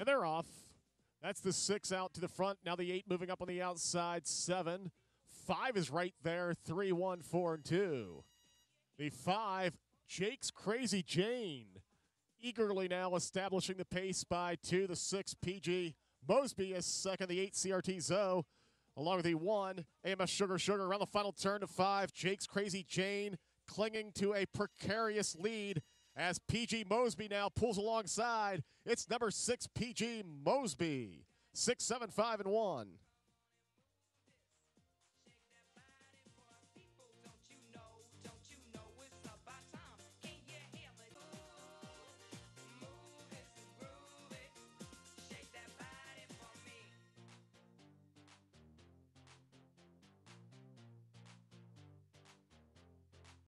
And they're off. That's the six out to the front. Now the eight moving up on the outside. Seven. Five is right there. Three, one, four, and two. The five, Jake's Crazy Jane. Eagerly now establishing the pace by two. The six, PG Mosby is second. The eight, CRT Zoe. Along with the one, AMS Sugar Sugar around the final turn to five. Jake's Crazy Jane clinging to a precarious lead as PG Mosby now pulls alongside. It's number six, PG Mosby. Six, seven, five, and one.